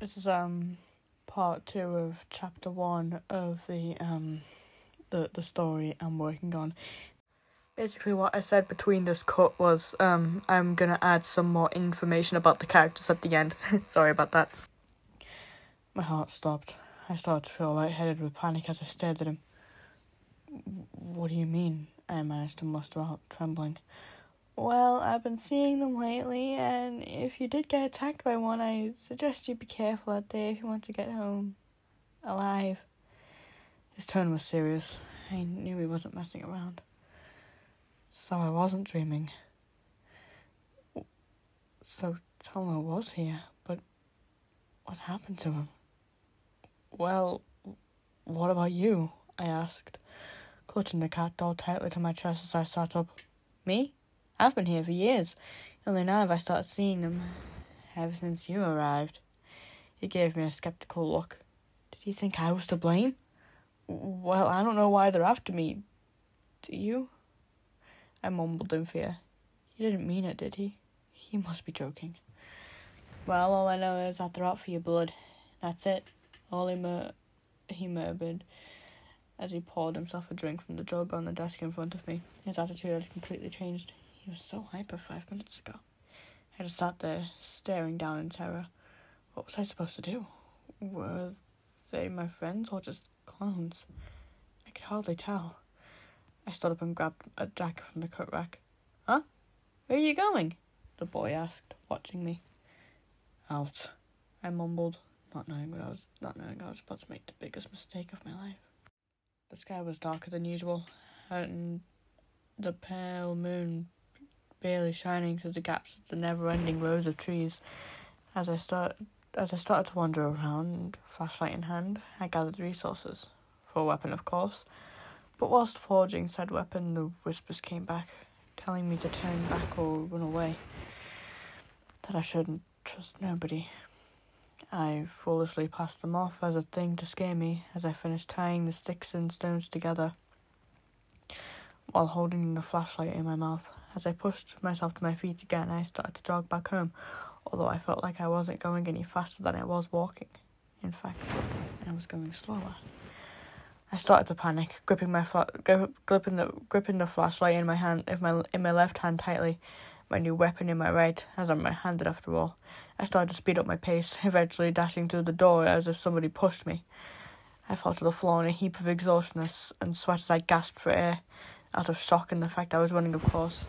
This is um part two of chapter one of the um the the story I'm working on. Basically, what I said between this cut was um I'm gonna add some more information about the characters at the end. Sorry about that. My heart stopped. I started to feel lightheaded with panic as I stared at him. What do you mean? I managed to muster out, trembling. Well, I've been seeing them lately, and if you did get attacked by one, I suggest you be careful out there if you want to get home alive. His tone was serious. I knew he wasn't messing around. So I wasn't dreaming. So Telmo was here, but what happened to him? Well, what about you? I asked, clutching the cat doll tightly to my chest as I sat up. Me? I've been here for years. Only now have I started seeing them. Ever since you arrived. He gave me a skeptical look. Did he think I was to blame? Well, I don't know why they're after me. Do you? I mumbled in fear. He didn't mean it, did he? He must be joking. Well, all I know is that they're out for your blood. That's it. All he, mur- he murmured as he poured himself a drink from the jug on the desk in front of me. His attitude had completely changed. He was so hyper five minutes ago. I just sat there, staring down in terror. What was I supposed to do? Were they my friends or just clones? I could hardly tell. I stood up and grabbed a jacket from the coat rack. Huh? Where are you going? The boy asked, watching me. Out. I mumbled, not knowing what I was not knowing I was about to make the biggest mistake of my life. The sky was darker than usual, and the pale moon barely shining through the gaps of the never-ending rows of trees. As I start, as I started to wander around, flashlight in hand, I gathered resources for a weapon, of course. But whilst forging said weapon, the whispers came back, telling me to turn back or run away. That I shouldn't trust nobody. I foolishly passed them off as a thing to scare me as I finished tying the sticks and stones together while holding the flashlight in my mouth. As I pushed myself to my feet again, I started to jog back home, although I felt like I wasn't going any faster than I was walking. In fact, I was going slower. I started to panic, gripping my fla- gripping the gripping the flashlight in my hand, in my in my left hand tightly, my new weapon in my right, as I'm right-handed after all. I started to speed up my pace, eventually dashing through the door as if somebody pushed me. I fell to the floor in a heap of exhaustion and sweat as I gasped for air, out of shock and the fact I was running, of course.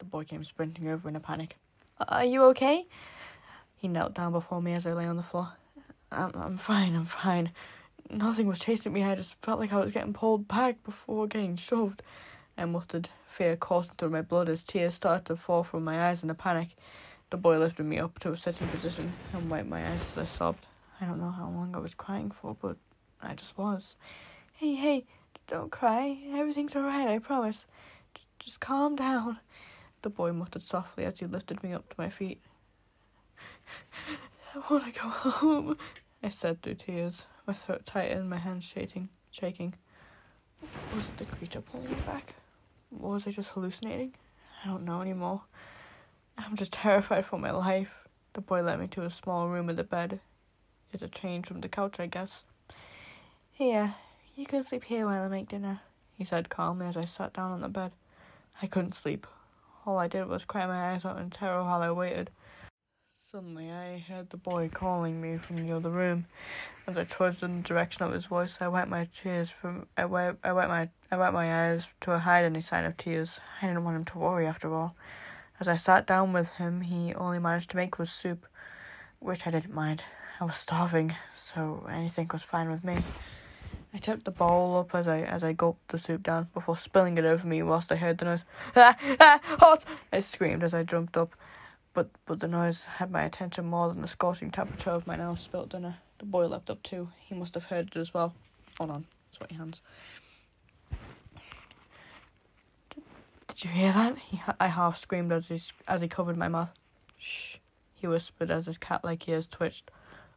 The boy came sprinting over in a panic. Are you okay? He knelt down before me as I lay on the floor. I'm, I'm fine, I'm fine. Nothing was chasing me, I just felt like I was getting pulled back before getting shoved. I muttered, fear coursing through my blood as tears started to fall from my eyes in a panic. The boy lifted me up to a sitting position and wiped my eyes as I sobbed. I don't know how long I was crying for, but I just was. Hey, hey, don't cry. Everything's alright, I promise. Just, just calm down. The boy muttered softly as he lifted me up to my feet. I want to go home, I said through tears, my throat tight and my hands shaking. shaking. Was it the creature pulling me back? Or was I just hallucinating? I don't know anymore. I'm just terrified for my life. The boy led me to a small room with a bed. It's a change from the couch, I guess. Here, you can sleep here while I make dinner, he said calmly as I sat down on the bed. I couldn't sleep. All I did was cry my eyes out in terror while I waited. Suddenly, I heard the boy calling me from the other room. As I trudged in the direction of his voice, I wiped my tears from I wiped I wiped my I wiped my eyes to hide any sign of tears. I didn't want him to worry after all. As I sat down with him, he only managed to make was soup, which I didn't mind. I was starving, so anything was fine with me. I tipped the bowl up as I as I gulped the soup down before spilling it over me whilst I heard the noise. Ah, ah, hot! I screamed as I jumped up, but but the noise had my attention more than the scorching temperature of my now spilt dinner. The boy leapt up too. He must have heard it as well. Hold on, sweaty hands. Did you hear that? He, I half screamed as he, as he covered my mouth. Shh, he whispered as his cat-like ears twitched.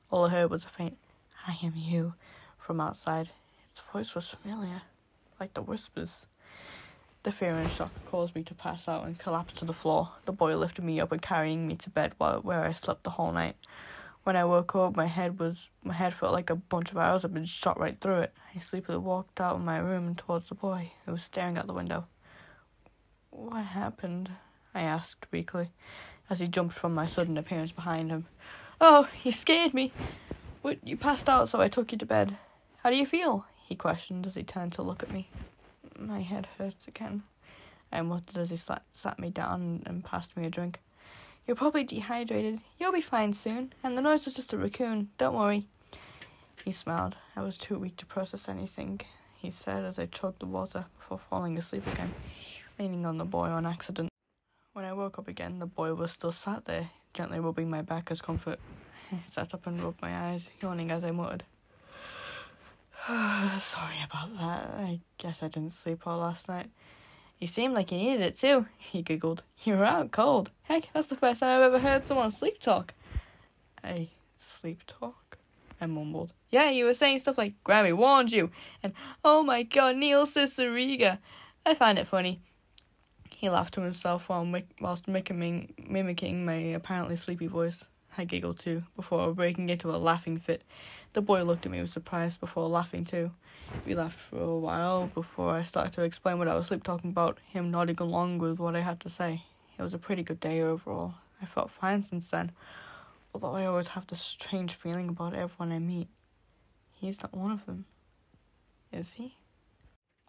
All I heard was a faint, I am you, from outside. Its voice was familiar, like the whispers. The fear and shock caused me to pass out and collapse to the floor, the boy lifted me up and carrying me to bed while, where I slept the whole night. When I woke up, my head was my head felt like a bunch of arrows had been shot right through it. I sleepily walked out of my room and towards the boy who was staring out the window. What happened? I asked weakly, as he jumped from my sudden appearance behind him. Oh, you scared me. But you passed out, so I took you to bed. How do you feel? He questioned as he turned to look at me. My head hurts again. I muttered as he sat, sat me down and passed me a drink. You're probably dehydrated. You'll be fine soon. And the noise was just a raccoon. Don't worry. He smiled. I was too weak to process anything, he said as I chugged the water before falling asleep again, leaning on the boy on accident. When I woke up again, the boy was still sat there, gently rubbing my back as comfort. Sat up and rubbed my eyes, yawning as I muttered. Sorry about that. I guess I didn't sleep well last night. You seemed like you needed it too, he giggled. You were out cold. Heck, that's the first time I've ever heard someone sleep talk. I sleep talk? I mumbled. Yeah, you were saying stuff like, Grammy warned you, and oh my god, Neil Cicierega. I find it funny. He laughed to himself while whilst mimicking, mimicking my apparently sleepy voice. I giggled too, before breaking into a laughing fit. The boy looked at me with surprise before laughing too. We laughed for a while before I started to explain what I was sleep talking about, him nodding along with what I had to say. It was a pretty good day overall. I felt fine since then, although I always have this strange feeling about everyone I meet. He's not one of them. Is he?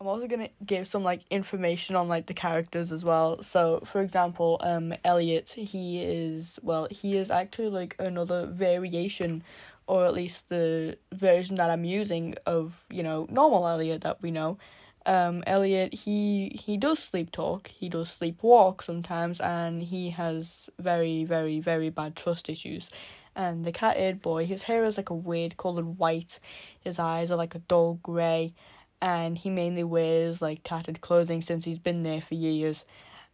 I'm also gonna give some like information on like the characters as well. So for example, um Elliot, he is well, he is actually like another variation or at least the version that I'm using of, you know, normal Elliot that we know. Um, Elliot, he he does sleep talk, he does sleep walk sometimes, and he has very, very, very bad trust issues. And the cat eared boy, his hair is like a weird coloured white, his eyes are like a dull grey, and he mainly wears like tattered clothing since he's been there for years.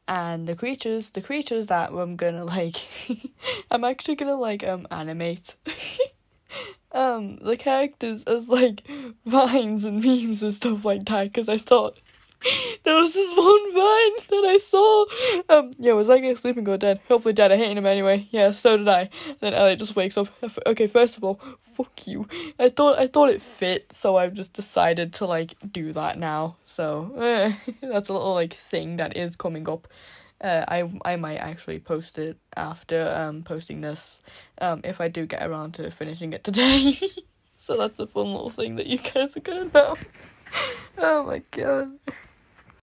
And the creatures, the creatures that I'm gonna like, I'm actually gonna like um animate. um the characters as like vines and memes and stuff like that because I thought there was this one vine. Um, yeah, was like a sleeping go dead? Hopefully dead. I hated him anyway. Yeah, so did I. And then Elliot just wakes up. Okay, first of all, fuck you. I thought I thought it fit, so I've just decided to like do that now. So eh, that's a little like thing that is coming up. Uh, I I might actually post it after um posting this, um if I do get around to finishing it today. so that's a fun little thing that you guys are gonna know. oh my god.